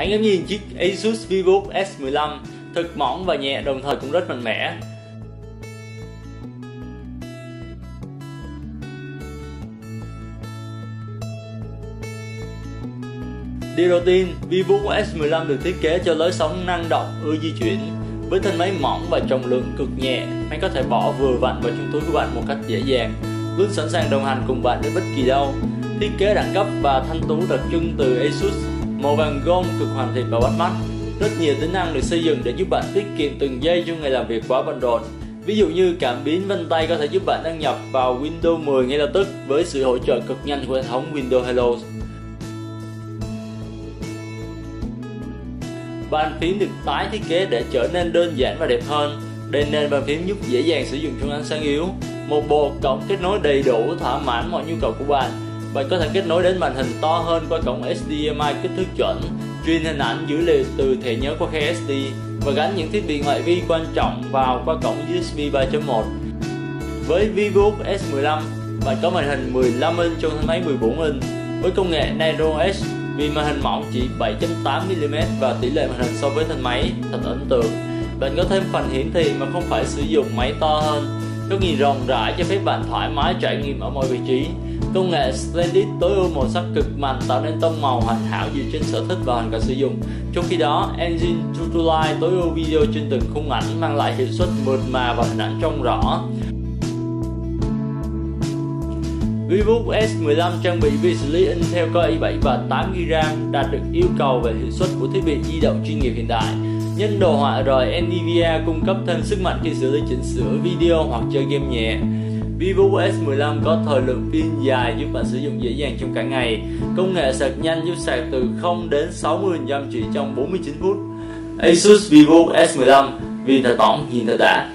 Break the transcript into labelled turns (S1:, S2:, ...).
S1: Hãy ngắm nhìn chiếc Asus Vivo S15 thật mỏng và nhẹ đồng thời cũng rất mạnh mẽ. Điều đầu tiên, Vivo S15 được thiết kế cho lối sống năng động, ưa di chuyển. Với thân máy mỏng và trọng lượng cực nhẹ, máy có thể bỏ vừa vặn vào trong túi của bạn một cách dễ dàng, luôn sẵn sàng đồng hành cùng bạn đến bất kỳ đâu. Thiết kế đẳng cấp và thanh tú đặc trưng từ Asus, màu vàng gold cực hoàn thiện và bắt mắt. Rất nhiều tính năng được xây dựng để giúp bạn tiết kiệm từng giây trong ngày làm việc quá bận rộn. Ví dụ như cảm biến vân tay có thể giúp bạn đăng nhập vào Windows 10 ngay lập tức với sự hỗ trợ cực nhanh của hệ thống Windows Hello. Bàn phím được tái thiết kế để trở nên đơn giản và đẹp hơn. Đèn nền bàn phím giúp dễ dàng sử dụng trong ánh sáng yếu. Một bộ cổng kết nối đầy đủ, thỏa mãn mọi nhu cầu của bạn. Bạn có thể kết nối đến màn hình to hơn qua cổng HDMI kích thước chuẩn, truyền hình ảnh dữ liệu từ thẻ nhớ qua khe SD và gắn những thiết bị ngoại vi quan trọng vào qua cổng USB 3.1. Với VivoBook S15, bạn có màn hình 15 inch trong thân máy 14 inch với công nghệ Nano Edge vì màn hình mỏng chỉ 7.8mm và tỷ lệ màn hình so với thân máy thật ấn tượng. Bạn có thêm phần hiển thị mà không phải sử dụng máy to hơn. Góc nhìn rộng rãi cho phép bạn thoải mái trải nghiệm ở mọi vị trí. Công nghệ Splendid tối ưu màu sắc cực mạnh tạo nên tông màu hoàn hảo dựa trên sở thích và hoàn cảnh sử dụng. Trong khi đó, Engine True to Life tối ưu video trên từng khung ảnh mang lại hiệu suất mượt mà và hình ảnh trông rõ. VivoBook S15 trang bị vi xử lý Intel Core i7 và 8GB RAM đạt được yêu cầu về hiệu suất của thiết bị di động chuyên nghiệp hiện đại. Nhân đồ họa rời NVIDIA cung cấp thêm sức mạnh khi xử lý chỉnh sửa video hoặc chơi game nhẹ. Vivo S15 có thời lượng pin dài giúp bạn sử dụng dễ dàng trong cả ngày. Công nghệ sạc nhanh giúp sạc từ 0 đến 60% chỉ trong 49 phút. Asus Vivo S15 vì thật bóng nhìn thật đã.